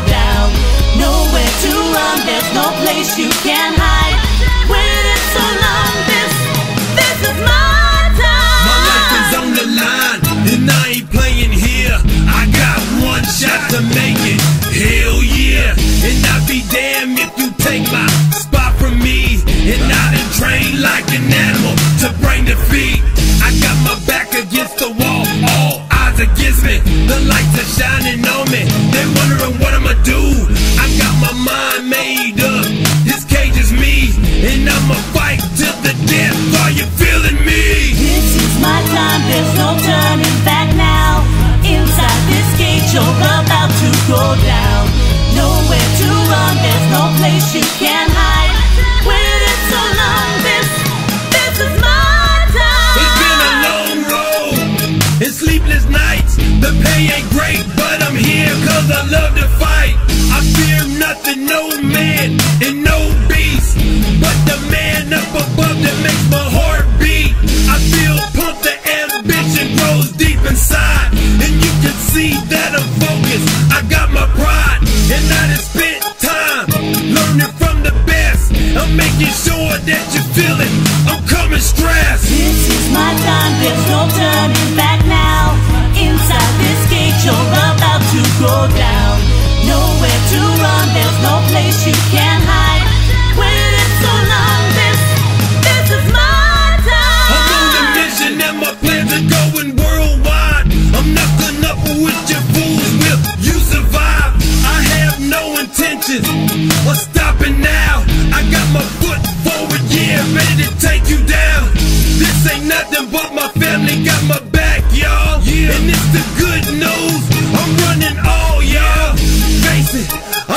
down. Nowhere to run, there's no place you can hide. Face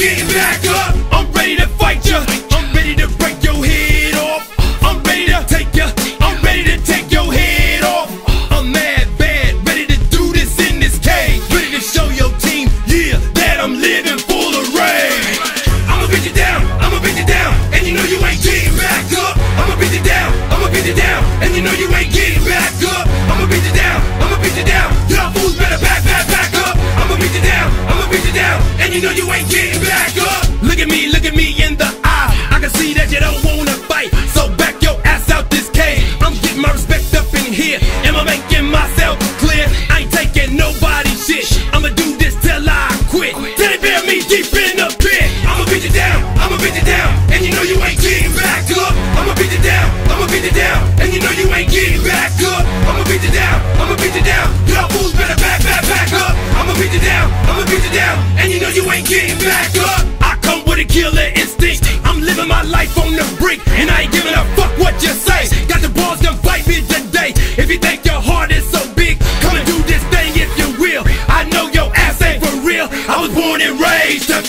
you back up.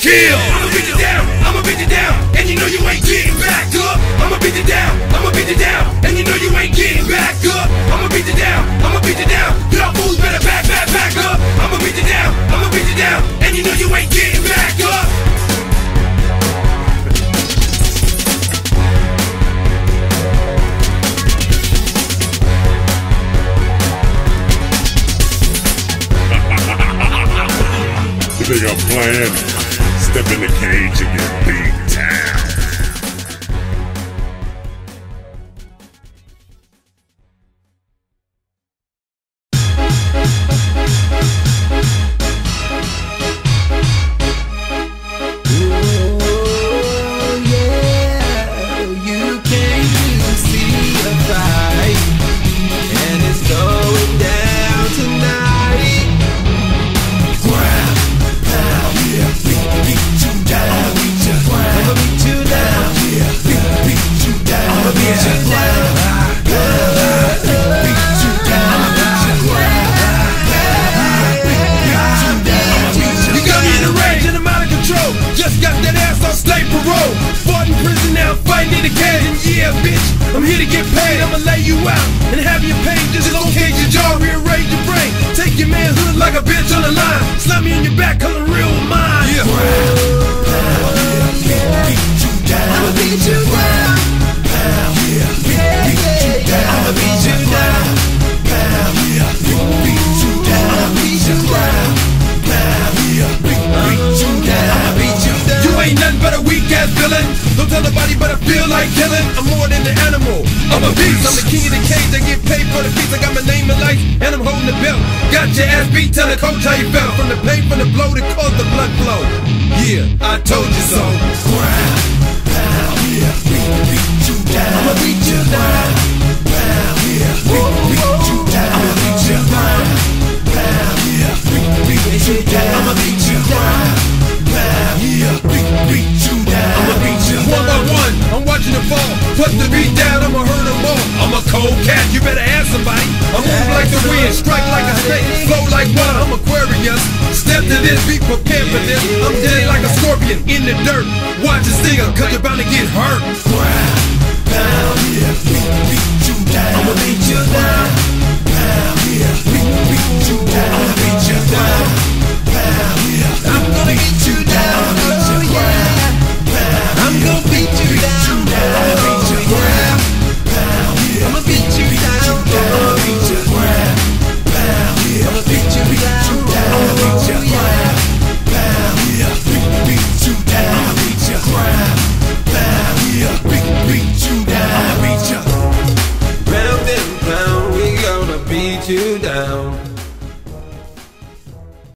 Kill. I'ma beat you down, I'ma beat you down, and you know you ain't getting back up. I'ma beat you down, I'ma beat you down, and you know you ain't getting back up. I'ma beat you down, I'ma beat you down. Y'all fools better back, back, back up. I'ma beat you down, I'ma beat you down, and you know you ain't getting back up. The bigger plan. Step in the cage and get beat down. Fighting in. And yeah, bitch, I'm here to get paid. I'ma lay you out and have your pain. Just locate your jaw, rearrange your brain. Take your manhood like a bitch on the line. Slap me in your back, color real with mine. Yeah. I'ma beat you down. I'ma beat you down. I'm. I'm the king of the cage. I get paid for the beats. I got my name in lights, and I'm holding the belt. Got your ass beat. Tell the coach how you felt. From the pain, from the blow that caused the blood flow. Yeah, I told you so. I'ma beat you down. I'ma beat you down. Wind, strike like a snake, flow like water. I'm Aquarius. Step to this, be prepared for this. I'm dead like a scorpion in the dirt. Watch a stinger, cause you're bound to get hurt. Pound down here, beat you down. I'ma beat you down.